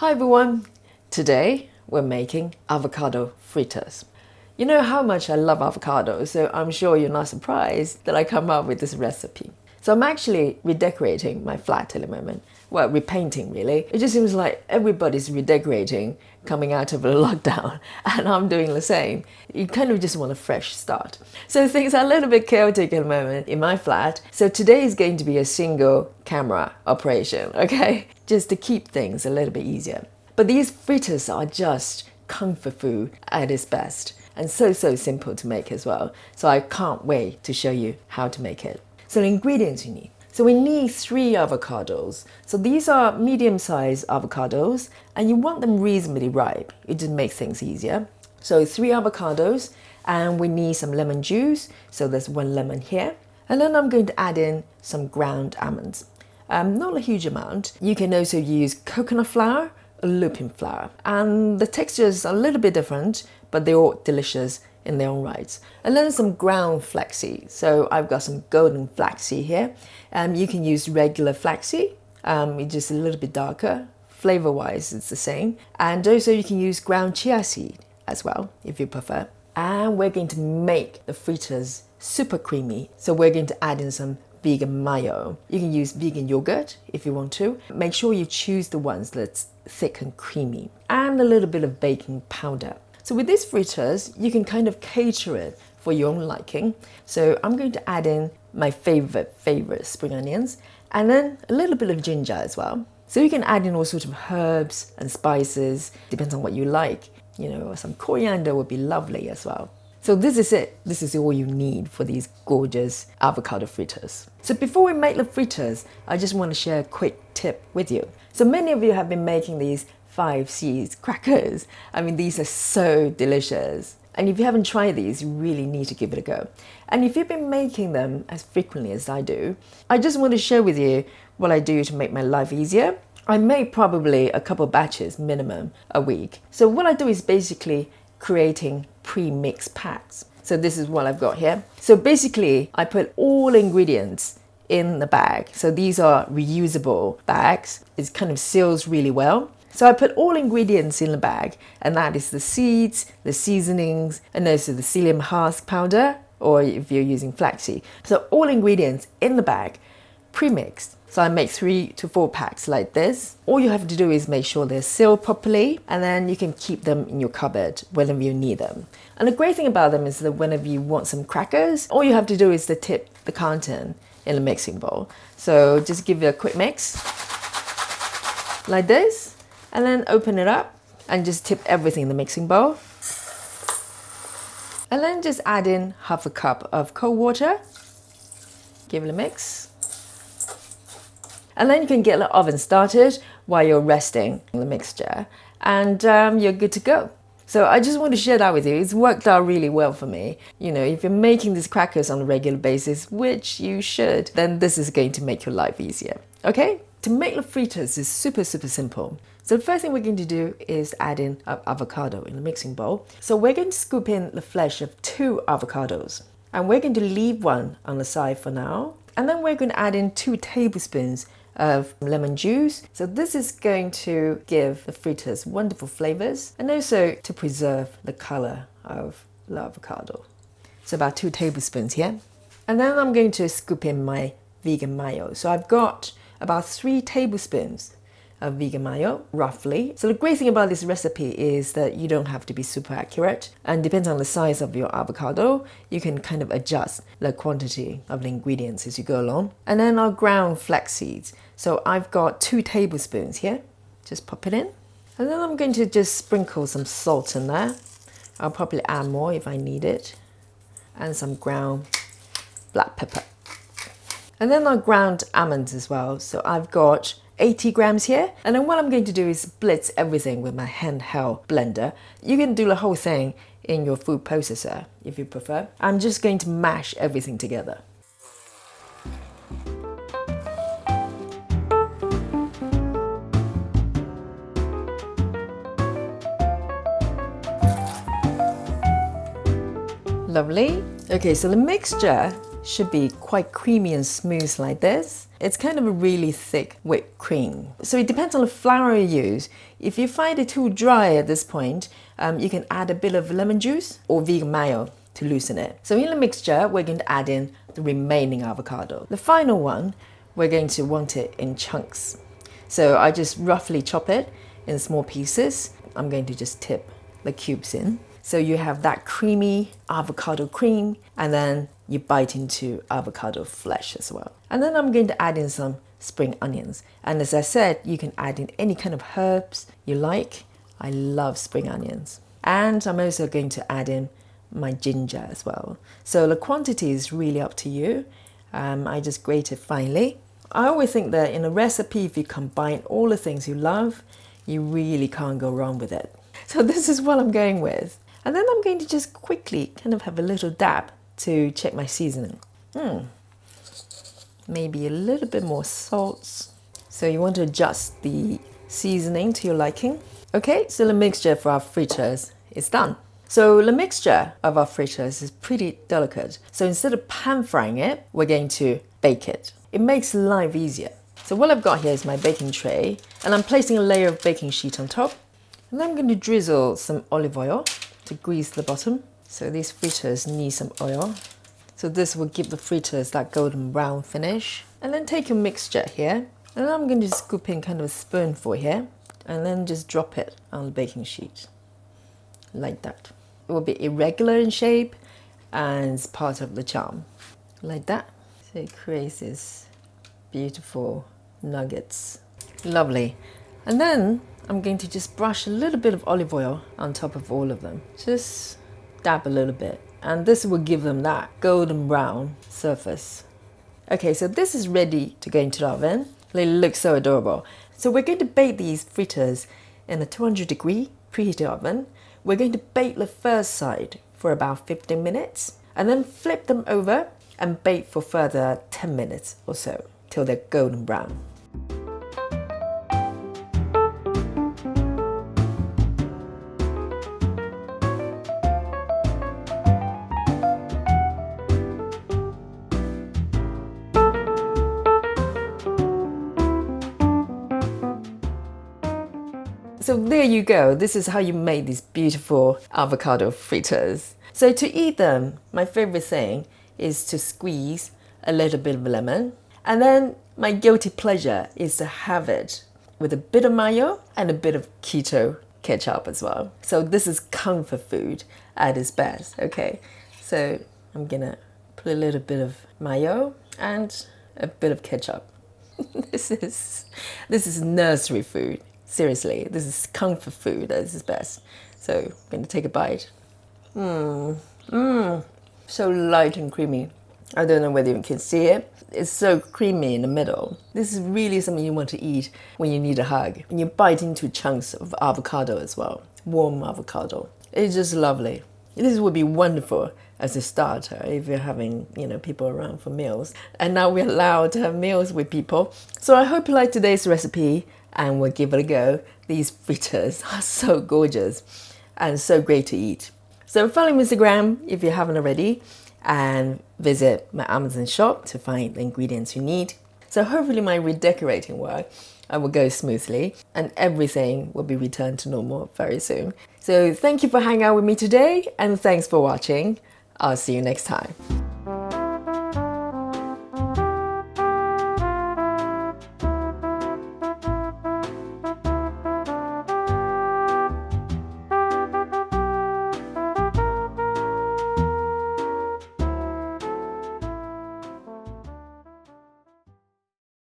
Hi everyone! Today we're making avocado fritters. You know how much I love avocado, so I'm sure you're not surprised that I come up with this recipe. So I'm actually redecorating my flat at the moment. Well, repainting really. It just seems like everybody's redecorating coming out of a lockdown and I'm doing the same. You kind of just want a fresh start. So things are a little bit chaotic at the moment in my flat. So today is going to be a single camera operation, okay? Just to keep things a little bit easier. But these fritters are just comfort food at its best and so so simple to make as well. So I can't wait to show you how to make it. So the ingredients you need. So we need three avocados. So these are medium-sized avocados and you want them reasonably ripe. It just makes things easier. So three avocados and we need some lemon juice. So there's one lemon here. And then I'm going to add in some ground almonds. Um, not a huge amount. You can also use coconut flour lupin flour. And the texture is a little bit different, but they're all delicious in their own rights. And then some ground flaxseed. So I've got some golden flaxseed here. Um, you can use regular flaxseed, um, it's just a little bit darker. Flavor wise, it's the same. And also you can use ground chia seed as well, if you prefer. And we're going to make the fritters super creamy. So we're going to add in some vegan mayo. You can use vegan yogurt if you want to. Make sure you choose the ones that's thick and creamy. And a little bit of baking powder. So with these fritters, you can kind of cater it for your own liking. So I'm going to add in my favorite, favorite spring onions and then a little bit of ginger as well. So you can add in all sorts of herbs and spices, depends on what you like. You know, some coriander would be lovely as well. So this is it. This is all you need for these gorgeous avocado fritters. So before we make the fritters, I just want to share a quick tip with you. So many of you have been making these five seeds crackers. I mean, these are so delicious. And if you haven't tried these, you really need to give it a go. And if you've been making them as frequently as I do, I just want to share with you what I do to make my life easier. I make probably a couple batches minimum a week. So what I do is basically creating pre-mixed packs. So this is what I've got here. So basically I put all ingredients in the bag. So these are reusable bags. It kind of seals really well. So I put all ingredients in the bag, and that is the seeds, the seasonings, and also the psyllium husk powder, or if you're using flaxseed. So all ingredients in the bag, pre-mixed. So I make three to four packs like this. All you have to do is make sure they're sealed properly and then you can keep them in your cupboard whenever you need them. And the great thing about them is that whenever you want some crackers, all you have to do is to tip the content in a mixing bowl. So just give it a quick mix like this and then open it up and just tip everything in the mixing bowl. And then just add in half a cup of cold water. Give it a mix. And then you can get the oven started while you're resting the mixture and um, you're good to go. So I just want to share that with you. It's worked out really well for me. You know, if you're making these crackers on a regular basis, which you should, then this is going to make your life easier. Okay? To make the fritters is super, super simple. So the first thing we're going to do is add in avocado in the mixing bowl. So we're going to scoop in the flesh of two avocados. And we're going to leave one on the side for now. And then we're going to add in two tablespoons of lemon juice. So this is going to give the fritters wonderful flavors and also to preserve the color of the avocado. So about two tablespoons here. And then I'm going to scoop in my vegan mayo. So I've got about three tablespoons of vegan mayo, roughly. So the great thing about this recipe is that you don't have to be super accurate and depends on the size of your avocado, you can kind of adjust the quantity of the ingredients as you go along. And then our ground flax seeds. So I've got two tablespoons here, just pop it in. And then I'm going to just sprinkle some salt in there. I'll probably add more if I need it. And some ground black pepper. And then our ground almonds as well. So I've got 80 grams here. And then what I'm going to do is blitz everything with my handheld blender. You can do the whole thing in your food processor if you prefer. I'm just going to mash everything together. Lovely. Okay, so the mixture should be quite creamy and smooth like this. It's kind of a really thick whipped cream. So it depends on the flour you use. If you find it too dry at this point, um, you can add a bit of lemon juice or vegan mayo to loosen it. So in the mixture, we're going to add in the remaining avocado. The final one, we're going to want it in chunks. So I just roughly chop it in small pieces. I'm going to just tip the cubes in. So you have that creamy avocado cream and then you bite into avocado flesh as well. And then I'm going to add in some spring onions. And as I said, you can add in any kind of herbs you like. I love spring onions. And I'm also going to add in my ginger as well. So the quantity is really up to you. Um, I just grate it finely. I always think that in a recipe, if you combine all the things you love, you really can't go wrong with it. So this is what I'm going with. And then I'm going to just quickly kind of have a little dab to check my seasoning. Hmm. Maybe a little bit more salt. So you want to adjust the seasoning to your liking. Okay, so the mixture for our fritters is done. So the mixture of our fritters is pretty delicate. So instead of pan frying it, we're going to bake it. It makes life easier. So what I've got here is my baking tray and I'm placing a layer of baking sheet on top. And then I'm going to drizzle some olive oil to grease the bottom. So these fritters need some oil. So this will give the fritters that golden brown finish. And then take your mixture here. And I'm going to scoop in kind of a spoonful here. And then just drop it on the baking sheet. Like that. It will be irregular in shape and it's part of the charm. Like that. So it creates this beautiful nuggets. Lovely. And then I'm going to just brush a little bit of olive oil on top of all of them. Just dab a little bit. And this will give them that golden brown surface. Okay, so this is ready to go into the oven. They look so adorable. So we're going to bake these fritters in a 200 degree preheated oven. We're going to bake the first side for about 15 minutes and then flip them over and bake for further 10 minutes or so till they're golden brown. So there you go. This is how you make these beautiful avocado fritters. So to eat them, my favorite thing is to squeeze a little bit of lemon. And then my guilty pleasure is to have it with a bit of mayo and a bit of keto ketchup as well. So this is comfort food at its best, okay? So I'm gonna put a little bit of mayo and a bit of ketchup. this is this is nursery food. Seriously, this is kung fu food This is best. So I'm going to take a bite. Mmm, mmm, so light and creamy. I don't know whether you can see it. It's so creamy in the middle. This is really something you want to eat when you need a hug. And you bite into chunks of avocado as well, warm avocado. It's just lovely. This would be wonderful as a starter if you're having you know people around for meals. And now we're allowed to have meals with people. So I hope you like today's recipe and we'll give it a go. These fritters are so gorgeous and so great to eat. So follow me Instagram if you haven't already and visit my Amazon shop to find the ingredients you need. So hopefully my redecorating work uh, will go smoothly and everything will be returned to normal very soon. So thank you for hanging out with me today and thanks for watching. I'll see you next time.